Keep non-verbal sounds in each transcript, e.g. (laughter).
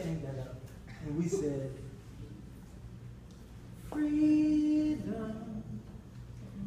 that up. And we said, Freedom,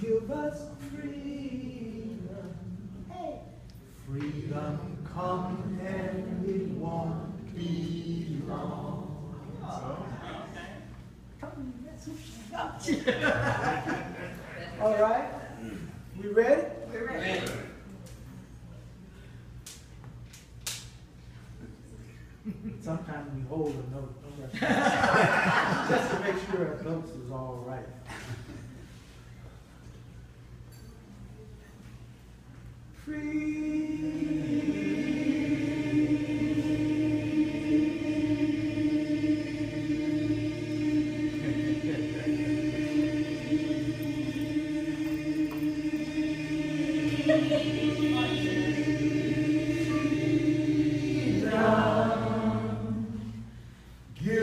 give us freedom. Hey. Freedom, come and it won't be long. Come. All right? We ready? We're ready. Sometimes we hold a note, (laughs) just to make sure our notes is all right. Give us freedom. (laughs)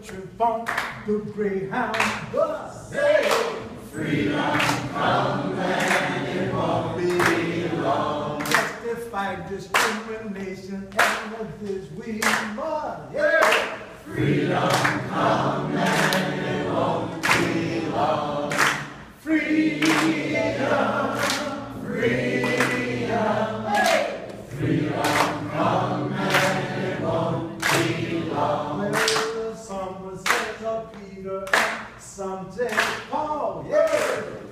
Hey! Hey! On the Greyhound bus. Hey! Freedom come and it won't be long. Justify discrimination and this we must. Yeah! Freedom come of Peter, some say Paul, yeah.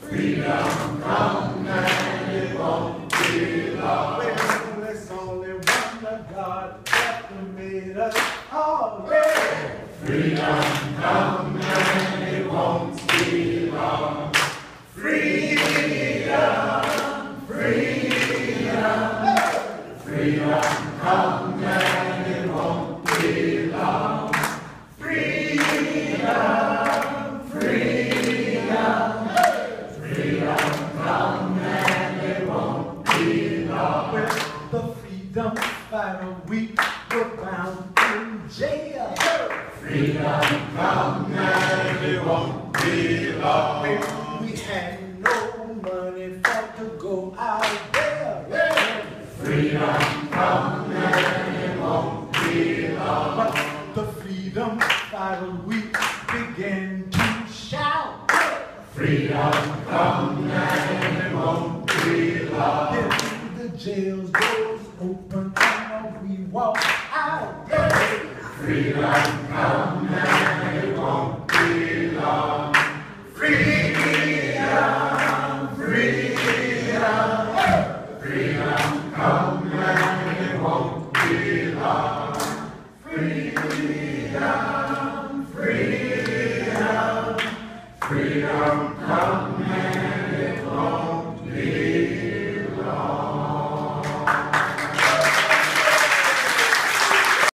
Freedom come and it won't be long. Well, it's only one God that made us all, yeah. Freedom come Freedom from everyone we long. We had no money for to go out there. Yeah. Freedom from everyone we love. But the freedom battle we began to shout. Freedom from everyone we love. Yeah, the jail's doors open and we walk out. Yeah. Freedom